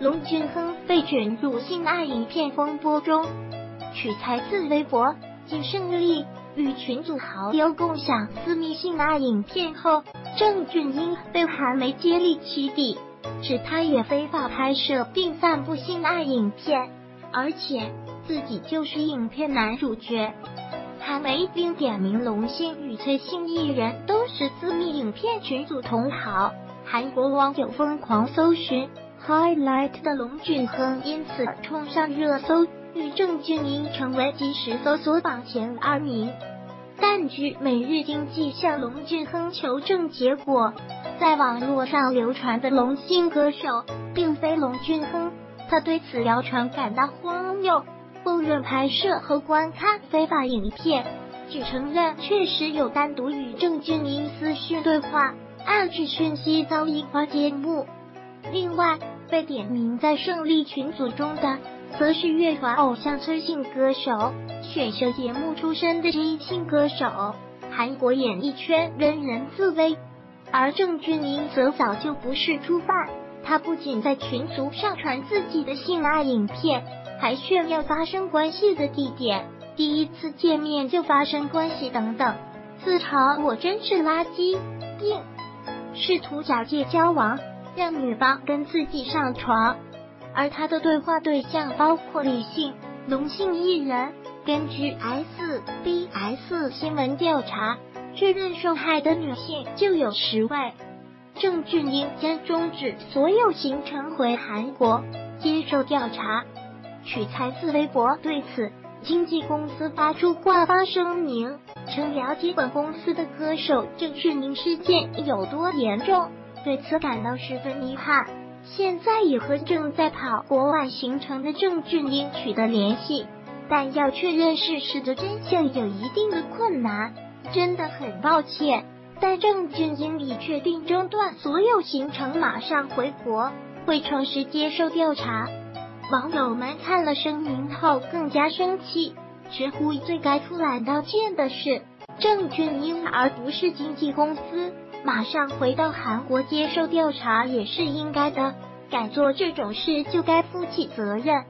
龙俊亨被卷入性爱影片风波中，取材自微博。经胜利与群组好友共享私密性爱影片后，郑俊英被韩媒接力起底，指他也非法拍摄并散布性爱影片，而且自己就是影片男主角。韩媒并点名龙星与崔姓艺人都是私密影片群组同好，韩国网友疯狂搜寻 highlight 的龙俊亨，因此冲上热搜。与郑俊英成为即时搜索榜前二名，但据每日经济向龙俊亨求证结果，在网络上流传的龙姓歌手并非龙俊亨，他对此谣传感到荒谬，否认拍摄和观看非法影片，只承认确实有单独与郑俊英私讯对话，暗示讯息遭移花接木。另外，被点名在胜利群组中的。则是乐团偶像崔姓歌手，选秀节目出身的 J 姓歌手，韩国演艺圈人人自危。而郑俊英则早就不是初犯，他不仅在群组上传自己的性爱影片，还炫耀发生关系的地点、第一次见面就发生关系等等，自嘲我真是垃圾，并试图假借交往让女方跟自己上床。而他的对话对象包括女性、龙姓艺人。根据 SBS 新闻调查，确认受害的女性就有十位。郑俊英将终止所有行程回韩国接受调查。取材自微博，对此，经纪公司发出挂发声明，称了解本公司的歌手郑俊英事件有多严重，对此感到十分遗憾。现在也和正在跑国外行程的郑俊英取得联系，但要确认事实的真相有一定的困难，真的很抱歉。但郑俊英已确定中断所有行程，马上回国，会诚实接受调查。网友们看了声明后更加生气，直呼最该出来道歉的是郑俊英，而不是经纪公司。马上回到韩国接受调查也是应该的，敢做这种事就该负起责任。